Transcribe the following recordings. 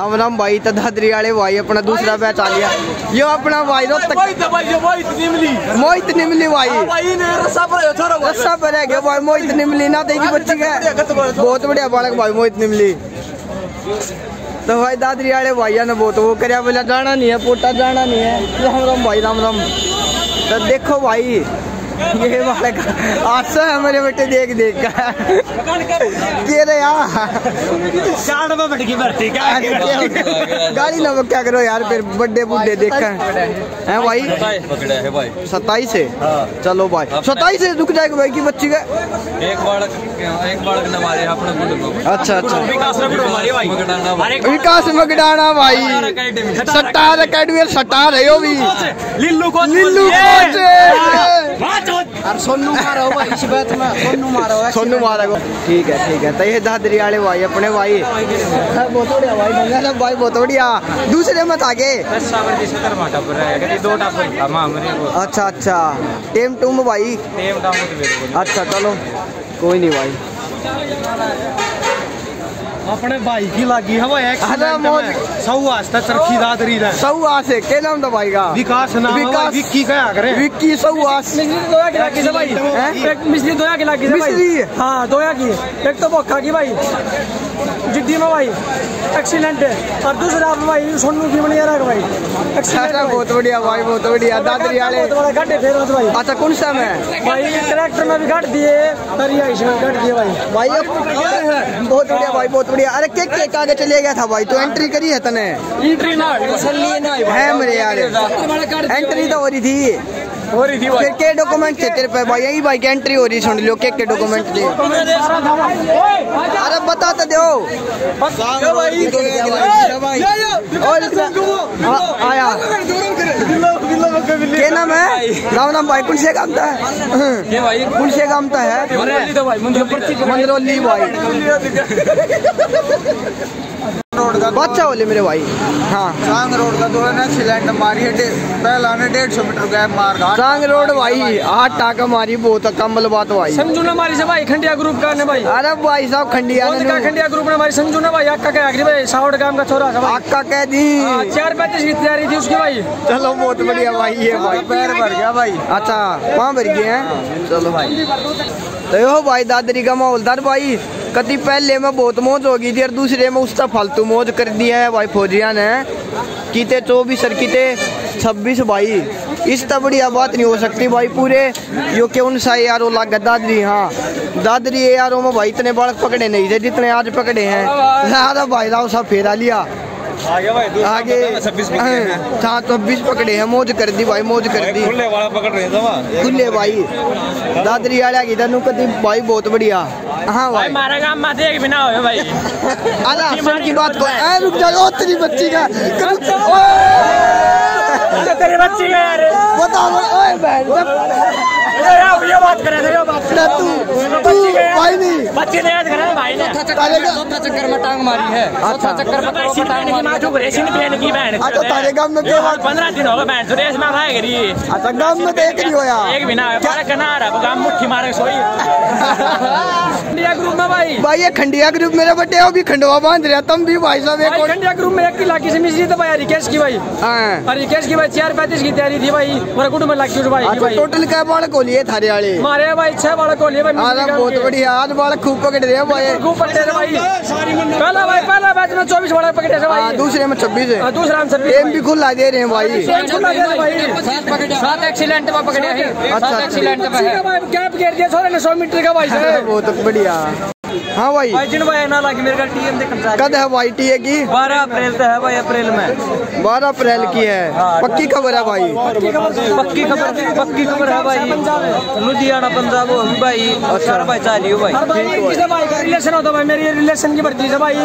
राम राम भाई तो धादरी वाले भाई अपना दूसरा बैच आ गया। यो अपना भाई रो तक मोहित निमली भाई। भाई ने रस्सा पर है गया भाई मोहित निमली ना देगी बच्ची का। बहुत बढ़िया बालक भाई मोहित निमली तो भाई दादरी वाले भैया ने बहुत वो करया बोला जाना नहीं है पोटा जाना नहीं है। राम राम भाई राम राम। तो देखो भाई ये बालक आशा है मेरे बेटे देख देख। कर के रे यार गाड़ी ना क्या करो यार फिर बड्डे बुड्ढे देखा है है भाई? सत्ताईस है? हाँ। चलो भाई। सत्ताईस है रुक जाएगा भाई की बच्ची का एक बालक एक बालक ने मारे अपने बुढ़ को अच्छा अच्छा। विकास मगडाना भाई। सट्टार अकेडमी सट्टार है यो भी। लिल्लू को लिल्लू कोच। और सोनू मारो भाई इस बात में सोनू मारो सोनू मारा को ठीक है ठीक है तो ये दादरी वाले भाई अपने भाई। हाँ, भाई बहुत दूसरे मत आगे। अच्छा अच्छा। टेम टूम भाई। टेम डाउन तो मेरे अच्छा चलो कोई नहीं भाई। अपने भाई की लागी है वो एक्सीडेंट में सौ आस्ते चरखी दादरी रहा सऊ आस क्या नाम था भाई का विकास नाम है विकास विक्की क्या करे? विक्की सऊ आस दोया की लागी से भाई एक मिस्त्री दोया की लागी से भाई। मिस्त्री? हाँ दोया की। एक तो भोखा की भाई। जिद्दी में भाई एक्सीलेंट है। और दूसरा आप भाई सोनू की बनिया रहा भाई। एक्सीलेंट बहुत बढ़िया भाई बहुत बढ़िया। दादरी वाले। बहुत बड़ा गड्ढे फेर भाई। अच्छा कौन सा में? भाई ट्रैक्टर में भी गट दिए दरिया इसमें गट दिए भाई। भाई अब बहुत बढ़िया भाई बहुत बढ़िया। अरे के के आगे चले गया था भाई? तो एंट्री करी है तने? एंट्री ना है मेरे यार। एंट्री तो हो रही थी। हो रही थी फिर के डॉक्यूमेंट थे तेरे पे भाई यही भाई की एंट्री हो रही सुन लो के के डॉक्यूमेंट थे अरे बता तो दो हाँ, आया के नाम है राम राम भाई से काम था से काम था है मंदरौली भाई बच्चा बोले मेरे भाई। हाँ। सांग रोड का दो है ना सिलेंडर मारी है पहला ने डेढ़ सौ मीटर गया मार सांग रोड भाई आठ टाका मारी बहुत कम्बल बात भाई। संजू ने हमारी से भाई खंडिया ग्रुप का ने भाई। अरे भाई साहब खंडिया ने खंडिया ग्रुप ने हमारी संजू ने भाई अक्का के आखिरी भाई सावड़ गाँव का छोरा था भाई। आका कह दी हाँ, चार पैंतीस की तैयारी थी उसकी भाई। चलो बहुत बढ़िया भाई ये भाई। पैर भर गया भाई। अच्छा वहाँ भर गए हैं? चलो भाई। तो यो भाई दादरी का माहौल माहौलदार भाई। कति पहले में बहुत मौज हो गई थी और दूसरे में उसका फालतू मौज कर दिया है भाई फौजिया ने। कीते चौबीस और कीते छब्बीस भाई। इस तो बढ़िया बात नहीं हो सकती भाई पूरे। यो के उन सा यारो लाग दादरी हाँ। दादरी यारों में भाई इतने बालक पकड़े नहीं थे जितने आज पकड़े हैं। अरे भाई राव सब फेरा लिया। आगे भाई आगे। छब्बीस पकड़े हैं। हाँ तो बीस पकड़े हैं मौज कर दी भाई मौज कर दी खुले वाला पकड़ रहे थे खुले भाई। दादरी वाला की तनु कदी भाई बहुत बढ़िया। हाँ भाई हमारा काम में देख बिना हो भाई। अरे अफसर की बात को ए रुक जा ओ तेरी बच्ची का ओए! तेरे बच्चे का यार। बता ओए बहन बात करे थे ये बात तू तू भाई नहीं। बच्चे ने याद करा भाई ने। का चक्कर में टांग मारी है। अच्छा। चक्कर में ऐसी बहन की माँ ठुक रही सीन बहन की बहन। अच्छा तारे गाँव में क्या बात पंद्रह दिन हो गए बहन सुरेश में भाई करी अच्छा गाँव में देख रही हो यार। एक भी ना है बारह कना रहा गाँव मुट्ठी मारे सोई। इंडिया ग्रुप में भाई। भाई ये खंडिया ग्रुप मेरे बटे हो भी खंडवा बाँध रहे तुम भी भाई साहब एक इंडिया ग्रुप में एक की लागी से मिस्री तो भाई रिकेश की भाई। हाँ। और रिकेश की भाई चार पैंतीस की तैयारी थी भाई और गुड में भाई अच्छा भाई। टोटल क्या बालक को लिए थारे वाले। मारे भाई छह बाल को भाई अरे बहुत बढ़िया आज बाल खूब पकड़ रहे भाई। खूब पकड़े भाई। पहला भाई पहला मैच में चौबीस बाल पकड़े थे हाँ भाई। दूसरे में छब्बीस है। दूसरा में छब्बीस भी खुला दे रहे हैं भाई। सात एक्सीडेंट में पकड़े हैं। अच्छा, एक्सीडेंट में गैप घेर दिया छोरे ने सौ मीटर का भाई बहुत बढ़िया। हाँ भाई। भाई भाई ना लगी मेरे का टीएम कद है भाई टी की? बारह अप्रैल से है भाई अप्रैल में। बारह अप्रैल की है। पक्की खबर है भाई। पक्की खबर पक्की खबर है। भाई। लुधियाना पंजाब भाई। सारा भाई चालियो भाई। रिलेशन होता भाई। मेरी रिलेशन की भर्ती से भाई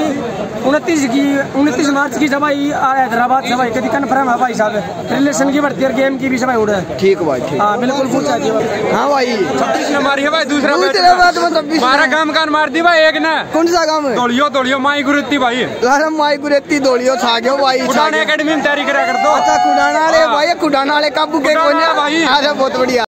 उनतीस की उनतीस मार्च की भाई हैदराबाद से भाई। कभी कन्फर्म है भाई साहब। रिलेशन की भर्ती और गेम की भी भाई उड़ा। ठीक भाई ठीक। हाँ बिल्कुल पूछा हाँ भाई। छब्बीस ने मारी है भाई दूसरा बात छब्बीस काम कान मार दी भाई एक ना। कौन सा काम है? दौड़ियो दौड़ियो माई गुरुती भाई। अरे माई गुरेती दौड़ियो छा गयो भाई कुडाना एकेडमी। में तैयारी करा कर दो अच्छा कुडाना वाले भाई कुडाना वाले काबू के कोने भाई। अरे बहुत बढ़िया।